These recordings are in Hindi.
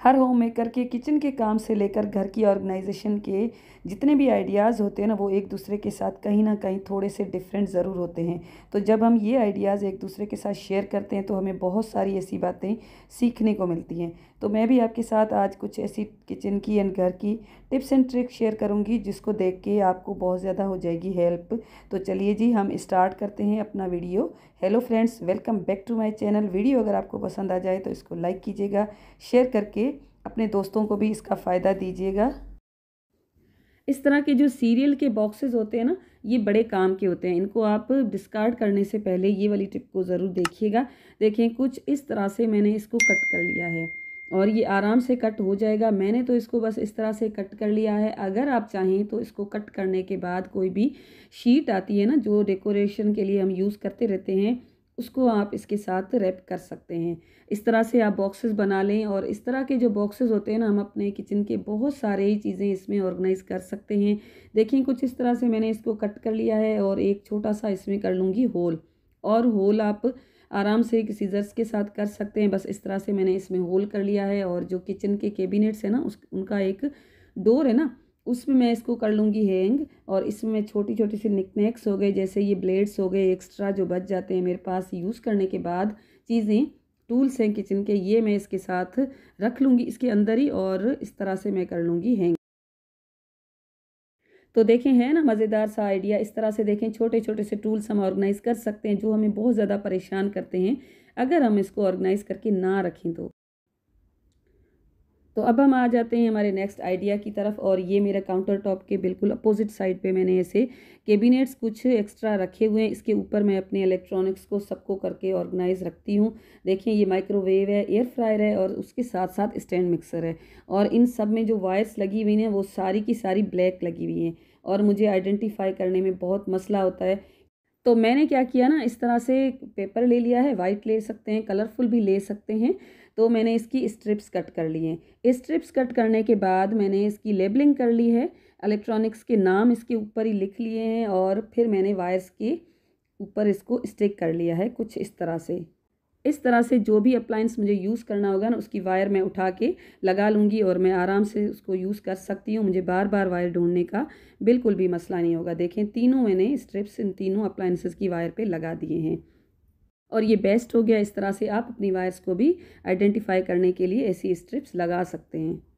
हर होम मेकर के किचन के काम से लेकर घर की ऑर्गेनाइजेशन के जितने भी आइडियाज़ होते हैं ना, वो एक दूसरे के साथ कहीं ना कहीं थोड़े से डिफरेंट ज़रूर होते हैं। तो जब हम ये आइडियाज़ एक दूसरे के साथ शेयर करते हैं तो हमें बहुत सारी ऐसी बातें सीखने को मिलती हैं। तो मैं भी आपके साथ आज कुछ ऐसी किचन की एंड घर की टिप्स एंड ट्रिक शेयर करूँगी, जिसको देख के आपको बहुत ज़्यादा हो जाएगी हेल्प। तो चलिए जी, हम स्टार्ट करते हैं अपना video. Hello friends, welcome back to my channel. Video अगर आपको पसंद आ जाए तो इसको लाइक कीजिएगा, शेयर करके अपने दोस्तों को भी इसका फ़ायदा दीजिएगा। इस तरह के जो सीरियल के बॉक्सेस होते हैं ना, ये बड़े काम के होते हैं। इनको आप डिस्कार्ड करने से पहले ये वाली टिप को ज़रूर देखिएगा। देखें, कुछ इस तरह से मैंने इसको कट कर लिया है। और ये आराम से कट हो जाएगा। मैंने तो इसको बस इस तरह से कट कर लिया है। अगर आप चाहें तो इसको कट करने के बाद कोई भी शीट आती है ना, जो डेकोरेशन के लिए हम यूज़ करते रहते हैं, उसको आप इसके साथ रैप कर सकते हैं। इस तरह से आप बॉक्सेस बना लें और इस तरह के जो बॉक्सेस होते हैं ना, हम अपने किचन के बहुत सारे ही चीज़ें इसमें ऑर्गेनाइज़ कर सकते हैं। देखें, कुछ इस तरह से मैंने इसको कट कर लिया है और एक छोटा सा इसमें कर लूँगी होल। और होल आप आराम से सीज़र्स के साथ कर सकते हैं। बस इस तरह से मैंने इसमें होल कर लिया है और जो किचन के कैबिनेट्स है ना, उस, उनका एक डोर है ना, उसमें मैं इसको कर लूँगी हैंग और इसमें छोटी छोटी सी निकनेक्स हो गए जैसे ये ब्लेड्स हो गए, एक्स्ट्रा जो बच जाते हैं मेरे पास यूज़ करने के बाद, चीज़ें, टूल्स हैं किचन के, ये मैं इसके साथ रख लूँगी, इसके अंदर ही और इस तरह से मैं कर लूँगी हैंग। तो देखें, है ना, मज़ेदार सा आइडिया इस तरह से देखें छोटे छोटे से टूल्स हम ऑर्गेनाइज़ कर सकते हैं, जो हमें बहुत ज़्यादा परेशान करते हैं, अगर हम इसको ऑर्गेनाइज़ करके ना रखें तो। तो अब हम आ जाते हैं हमारे नेक्स्ट आइडिया की तरफ़ और ये मेरा काउंटर टॉप के बिल्कुल अपोजिट साइड पे मैंने ऐसे कैबिनेट्स कुछ एक्स्ट्रा रखे हुए हैं। इसके ऊपर मैं अपने इलेक्ट्रॉनिक्स को सबको करके ऑर्गेनाइज रखती हूँ। देखिए ये माइक्रोवेव है एयर फ्रायर है और उसके साथ साथ स्टैंड मिक्सर है और इन सब में जो वायर्स लगी हुई हैं वो सारी की सारी ब्लैक लगी हुई हैं और मुझे आइडेंटिफाई करने में बहुत मसला होता है तो मैंने क्या किया ना, इस तरह से पेपर ले लिया है, वाइट ले सकते हैं, कलरफुल भी ले सकते हैं तो मैंने इसकी स्ट्रिप्स कट कर लिए स्ट्रिप्स कट करने के बाद मैंने इसकी लेबलिंग कर ली है, इलेक्ट्रॉनिक्स के नाम इसके ऊपर ही लिख लिए हैं और फिर मैंने वायर्स के ऊपर इसको स्टिक कर लिया है, कुछ इस तरह से। इस तरह से जो भी अप्लाइंस मुझे यूज़ करना होगा ना, उसकी वायर मैं उठा के लगा लूँगी और मैं आराम से उसको यूज़ कर सकती हूँ। मुझे बार बार वायर ढूँढने का बिल्कुल भी मसला नहीं होगा। देखें, तीनों मैंने स्ट्रिप्स इन तीनों अप्लाइंसेस की वायर पे लगा दिए हैं। और ये बेस्ट हो गया। इस तरह से आप अपनी वायर्स को भी आइडेंटिफाई करने के लिए ऐसी स्ट्रिप्स लगा सकते हैं।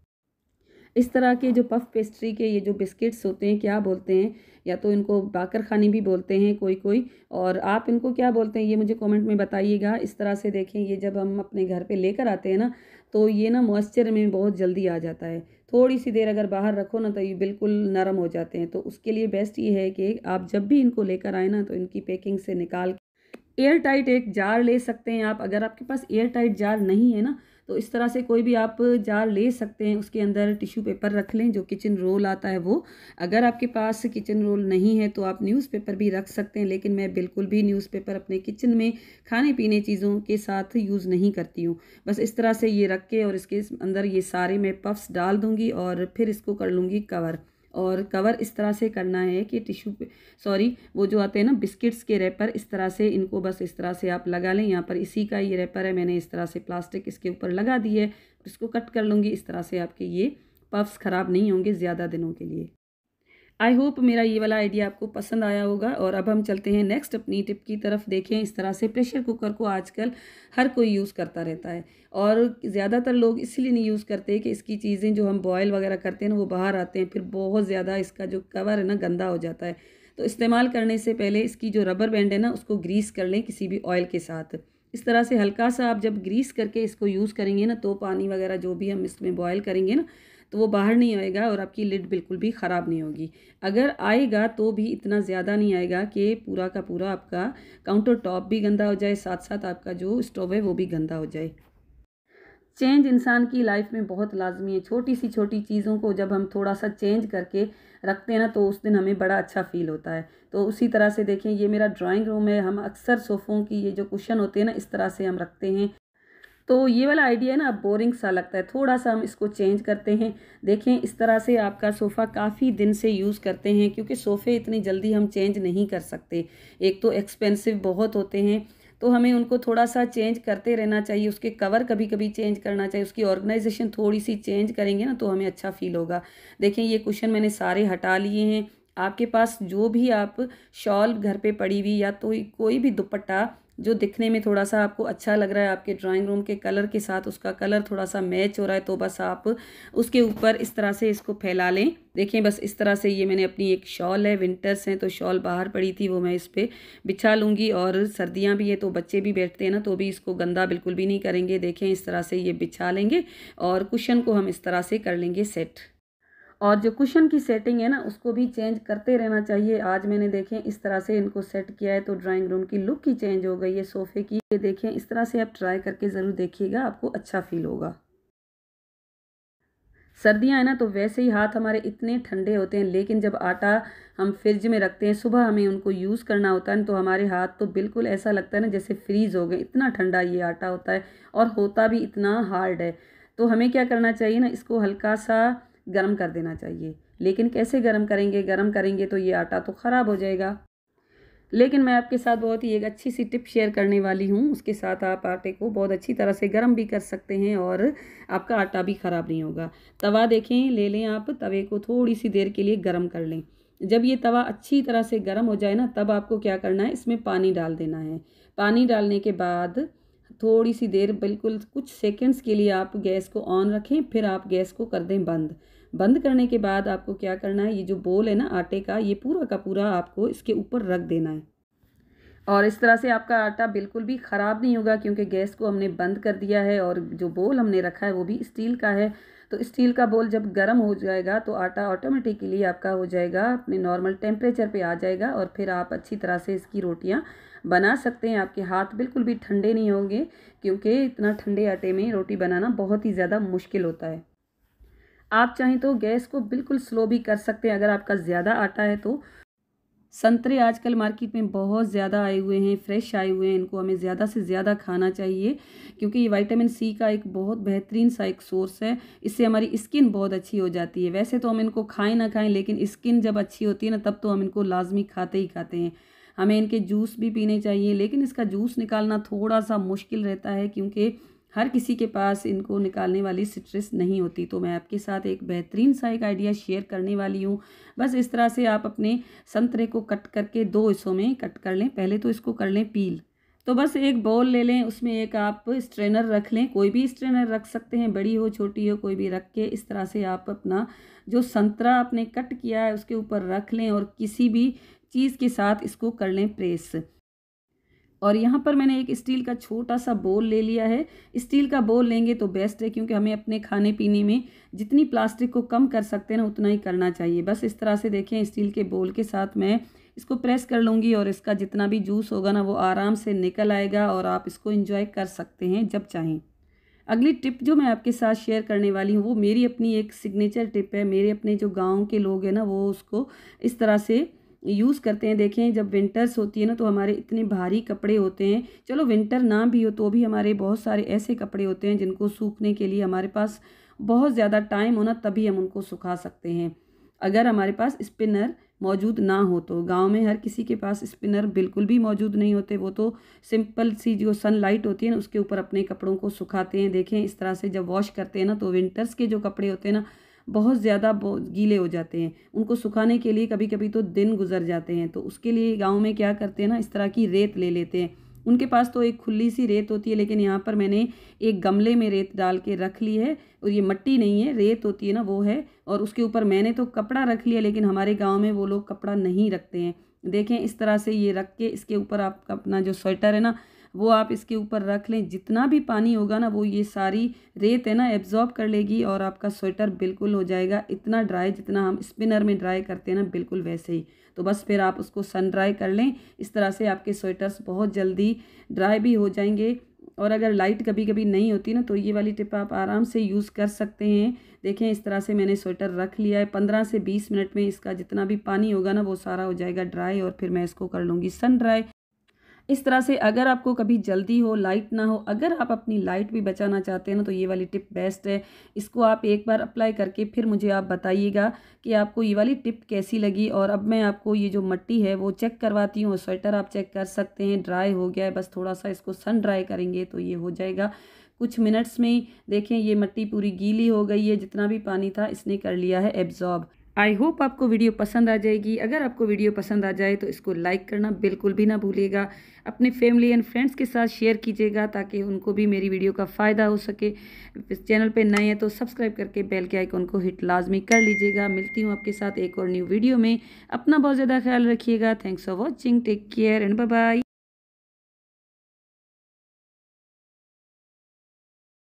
इस तरह के जो पफ पेस्ट्री के ये जो बिस्किट्स होते हैं, क्या बोलते हैं? या तो इनको बाकर खानी भी बोलते हैं कोई कोई और आप इनको क्या बोलते हैं, ये मुझे कमेंट में बताइएगा। इस तरह से देखें, ये जब हम अपने घर पे लेकर आते हैं ना तो ये ना मॉइस्चर में बहुत जल्दी आ जाता है। थोड़ी सी देर अगर बाहर रखो ना तो ये बिल्कुल नरम हो जाते हैं। तो उसके लिए बेस्ट ये है कि आप जब भी इनको लेकर आए ना तो इनकी पैकिंग से निकाल एयर टाइट एक जार ले सकते हैं आप। अगर आपके पास एयर टाइट जार नहीं है ना तो इस तरह से कोई भी आप जार ले सकते हैं, उसके अंदर टिश्यू पेपर रख लें, जो किचन रोल आता है वो। अगर आपके पास किचन रोल नहीं है तो आप न्यूज़पेपर भी रख सकते हैं, लेकिन मैं बिल्कुल भी न्यूज़पेपर अपने किचन में खाने पीने चीज़ों के साथ यूज़ नहीं करती हूँ। बस इस तरह से ये रख के और इसके अंदर ये सारे मैं पफ्स डाल दूँगी और फिर इसको कर लूँगी कवर। और कवर इस तरह से करना है कि टिश्यू सॉरी, वो जो आते हैं ना बिस्किट्स के रैपर, इस तरह से इनको बस इस तरह से आप लगा लें। यहाँ पर इसी का ये रैपर है, मैंने इस तरह से प्लास्टिक इसके ऊपर लगा दी है इसको कट कर लूँगी। इस तरह से आपके ये पफ्स ख़राब नहीं होंगे ज़्यादा दिनों के लिए। आई होप मेरा ये वाला आइडिया आपको पसंद आया होगा और अब हम चलते हैं नेक्स्ट अपनी टिप की तरफ़ देखें। इस तरह से प्रेशर कुकर को आजकल हर कोई यूज़ करता रहता है और ज़्यादातर लोग इसलिए नहीं यूज़ करते कि इसकी चीज़ें जो हम बॉयल वगैरह करते हैं ना, वो बाहर आते हैं, फिर बहुत ज़्यादा इसका जो कवर है ना, गंदा हो जाता है। तो इस्तेमाल करने से पहले इसकी जो रबर बैंड है ना, उसको ग्रीस कर लें किसी भी ऑयल के साथ। इस तरह से हल्का सा आप जब ग्रीस करके इसको यूज़ करेंगे ना तो पानी वगैरह जो भी हम इसमें बॉयल करेंगे ना तो वो बाहर नहीं आएगा और आपकी लिड बिल्कुल भी ख़राब नहीं होगी। अगर आएगा तो भी इतना ज़्यादा नहीं आएगा कि पूरा का पूरा आपका काउंटर टॉप भी गंदा हो जाए साथ साथ आपका जो स्टोव है वो भी गंदा हो जाए। चेंज इंसान की लाइफ में बहुत लाजमी है। छोटी सी छोटी चीज़ों को जब हम थोड़ा सा चेंज करके रखते हैं ना तो उस दिन हमें बड़ा अच्छा फील होता है। तो उसी तरह से देखें, ये मेरा ड्राइंग रूम है। हम अक्सर सोफ़ों की ये जो कुशन होते हैं ना, इस तरह से हम रखते हैं। तो ये वाला आइडिया ना बोरिंग सा लगता है। थोड़ा सा हम इसको चेंज करते हैं। देखें, इस तरह से आपका सोफ़ा काफ़ी दिन से यूज़ करते हैं, क्योंकि सोफ़े इतनी जल्दी हम चेंज नहीं कर सकते। एक तो एक्सपेंसिव बहुत होते हैं तो हमें उनको थोड़ा सा चेंज करते रहना चाहिए। उसके कवर कभी कभी चेंज करना चाहिए। उसकी ऑर्गेनाइजेशन थोड़ी सी चेंज करेंगे ना तो हमें अच्छा फील होगा। देखें, ये कुशन मैंने सारे हटा लिए हैं। आपके पास जो भी आप शॉल घर पे पड़ी हुई या तो कोई भी दुपट्टा जो दिखने में थोड़ा सा आपको अच्छा लग रहा है आपके ड्राइंग रूम के कलर के साथ उसका कलर थोड़ा सा मैच हो रहा है तो बस आप उसके ऊपर इस तरह से इसको फैला लें। देखें बस इस तरह से ये मैंने अपनी एक शॉल है विंटर्स हैं तो शॉल बाहर पड़ी थी, वो मैं इस पर बिछा लूँगी और सर्दियाँ भी है तो बच्चे भी बैठते हैं ना तो भी इसको गंदा बिल्कुल भी नहीं करेंगे। देखें, इस तरह से ये बिछा लेंगे और कुशन को हम इस तरह से कर लेंगे सेट और जो कुशन की सेटिंग है ना, उसको भी चेंज करते रहना चाहिए। आज मैंने देखें, इस तरह से इनको सेट किया है तो ड्राइंग रूम की लुक ही चेंज हो गई है सोफ़े की। ये देखें, इस तरह से आप ट्राई करके ज़रूर देखिएगा, आपको अच्छा फील होगा। सर्दियाँ हैं ना तो वैसे ही हाथ हमारे इतने ठंडे होते हैं, लेकिन जब आटा हम फ्रिज में रखते हैं, सुबह हमें उनको यूज़ करना होता है तो हमारे हाथ तो बिल्कुल ऐसा लगता है ना, जैसे फ्रीज़ हो गए। इतना ठंडा ये आटा होता है और होता भी इतना हार्ड है। तो हमें क्या करना चाहिए ना, इसको हल्का सा गर्म कर देना चाहिए। लेकिन कैसे गर्म करेंगे? गर्म करेंगे तो ये आटा तो ख़राब हो जाएगा। लेकिन मैं आपके साथ बहुत ही एक अच्छी सी टिप शेयर करने वाली हूँ। उसके साथ आप आटे को बहुत अच्छी तरह से गर्म भी कर सकते हैं और आपका आटा भी ख़राब नहीं होगा। तवा देखें, ले लें आप, तवे को थोड़ी सी देर के लिए गर्म कर लें। जब ये तवा अच्छी तरह से गर्म हो जाए ना, तब आपको क्या करना है? इसमें पानी डाल देना है। पानी डालने के बाद थोड़ी सी देर, बिल्कुल कुछ सेकंड्स के लिए आप गैस को ऑन रखें, फिर आप गैस को कर दें बंद। बंद करने के बाद आपको क्या करना है? ये जो बोल है ना, आटे का, ये पूरा का पूरा आपको इसके ऊपर रख देना है। और इस तरह से आपका आटा बिल्कुल भी ख़राब नहीं होगा, क्योंकि गैस को हमने बंद कर दिया है और जो बोल हमने रखा है वो भी स्टील का है। तो स्टील का बोल जब गर्म हो जाएगा तो आटा ऑटोमेटिकली आपका हो जाएगा, अपने नॉर्मल टेम्परेचर पे आ जाएगा और फिर आप अच्छी तरह से इसकी रोटियाँ बना सकते हैं। आपके हाथ बिल्कुल भी ठंडे नहीं होंगे, क्योंकि इतना ठंडे आटे में रोटी बनाना बहुत ही ज़्यादा मुश्किल होता है। आप चाहें तो गैस को बिल्कुल स्लो भी कर सकते हैं। अगर आपका ज़्यादा आटा है तो। संतरे आजकल मार्केट में बहुत ज़्यादा आए हुए हैं, फ्रेश आए हुए हैं। इनको हमें ज़्यादा से ज़्यादा खाना चाहिए, क्योंकि ये विटामिन सी का एक बहुत बेहतरीन सा एक सोर्स है। इससे हमारी स्किन बहुत अच्छी हो जाती है। वैसे तो हम इनको खाएँ ना खाएँ, लेकिन स्किन जब अच्छी होती है ना, तब तो हम इनको लाजमी खाते ही खाते हैं। हमें इनके जूस भी पीने चाहिए, लेकिन इसका जूस निकालना थोड़ा सा मुश्किल रहता है, क्योंकि हर किसी के पास इनको निकालने वाली स्ट्रेस नहीं होती। तो मैं आपके साथ एक बेहतरीन सा एक आइडिया शेयर करने वाली हूँ। बस इस तरह से आप अपने संतरे को कट करके दो हिस्सों में कट कर लें। पहले तो इसको कर लें पील तो बस एक बॉल ले लें, उसमें एक आप स्ट्रेनर रख लें। कोई भी स्ट्रेनर रख सकते हैं, बड़ी हो, छोटी हो, कोई भी रख के इस तरह से आप अपना जो संतरा आपने कट किया है, उसके ऊपर रख लें और किसी भी चीज़ के साथ इसको कर लें प्रेस और यहाँ पर मैंने एक स्टील का छोटा सा बोल ले लिया है। स्टील का बोल लेंगे तो बेस्ट है क्योंकि हमें अपने खाने पीने में जितनी प्लास्टिक को कम कर सकते हैं ना, उतना ही करना चाहिए। बस इस तरह से देखें, स्टील के बोल के साथ मैं इसको प्रेस कर लूँगी और इसका जितना भी जूस होगा ना, वो आराम से निकल आएगा और आप इसको इंजॉय कर सकते हैं जब चाहें। अगली टिप जो मैं आपके साथ शेयर करने वाली हूँ, वो मेरी अपनी एक सिग्नेचर टिप है। मेरे अपने जो गाँव के लोग हैं ना, वो उसको इस तरह से यूज़ करते हैं, देखें, जब विंटर्स होती है ना तो हमारे इतने भारी कपड़े होते हैं। चलो विंटर ना भी हो तो भी हमारे बहुत सारे ऐसे कपड़े होते हैं, जिनको सूखने के लिए हमारे पास बहुत ज़्यादा टाइम होना तभी हम उनको सुखा सकते हैं। अगर हमारे पास स्पिनर मौजूद ना हो तो। गाँव में हर किसी के पास स्पिनर बिल्कुल भी मौजूद नहीं होते, वो तो सिंपल सी जो सनलाइट होती है ना, उसके ऊपर अपने कपड़ों को सुखाते हैं। देखें, इस तरह से जब वॉश करते हैं ना तो विंटर्स के जो कपड़े होते हैं ना बहुत ज़्यादा गीले हो जाते हैं। उनको सुखाने के लिए कभी कभी तो दिन गुजर जाते हैं। तो उसके लिए गाँव में क्या करते हैं ना, इस तरह की रेत ले लेते हैं। उनके पास तो एक खुली सी रेत होती है, लेकिन यहाँ पर मैंने एक गमले में रेत डाल के रख ली है, और ये मट्टी नहीं है, रेत होती है ना, वो है। और उसके ऊपर मैंने तो कपड़ा रख लिया, लेकिन हमारे गाँव में वो लोग कपड़ा नहीं रखते हैं। देखें, इस तरह से ये रख के इसके ऊपर आपका अपना जो स्वेटर है ना वो आप इसके ऊपर रख लें। जितना भी पानी होगा ना, वो ये सारी रेत है ना एब्जॉर्ब कर लेगी और आपका स्वेटर बिल्कुल हो जाएगा। इतना ड्राई जितना हम स्पिनर में ड्राई करते हैं ना, बिल्कुल वैसे ही। तो बस फिर आप उसको सन ड्राई कर लें। इस तरह से आपके स्वेटर्स बहुत जल्दी ड्राई भी हो जाएँगे। और अगर लाइट कभी कभी नहीं होती ना तो ये वाली टिप आप आराम से यूज़ कर सकते हैं। देखें, इस तरह से मैंने स्वेटर रख लिया है। पंद्रह से बीस मिनट में इसका जितना भी पानी होगा ना, वो सारा हो जाएगा ड्राई और फिर मैं इसको कर लूँगी सन ड्राई इस तरह से अगर आपको कभी जल्दी हो लाइट ना हो, अगर आप अपनी लाइट भी बचाना चाहते हैं ना तो ये वाली टिप बेस्ट है। इसको आप एक बार अप्लाई करके फिर मुझे आप बताइएगा कि आपको ये वाली टिप कैसी लगी। और अब मैं आपको ये जो मट्टी है, वो चेक करवाती हूँ स्वेटर आप चेक कर सकते हैं ड्राई हो गया है, बस थोड़ा सा इसको सन ड्राई करेंगे तो ये हो जाएगा। कुछ मिनट्स में ही देखें, ये मट्टी पूरी गीली हो गई है, जितना भी पानी था इसने कर लिया है एब्जॉर्ब आई होप आपको वीडियो पसंद आ जाएगी। अगर आपको वीडियो पसंद आ जाए तो इसको लाइक करना बिल्कुल भी ना भूलिएगा। अपने फैमिली एंड फ्रेंड्स के साथ शेयर कीजिएगा ताकि उनको भी मेरी वीडियो का फ़ायदा हो सके। इस चैनल पे नए हैं तो सब्सक्राइब करके बेल के आइकन को हिट लाजमी कर लीजिएगा। मिलती हूँ आपके साथ एक और न्यू वीडियो में। अपना बहुत ज़्यादा ख्याल रखिएगा। Thanks for watching take care and bye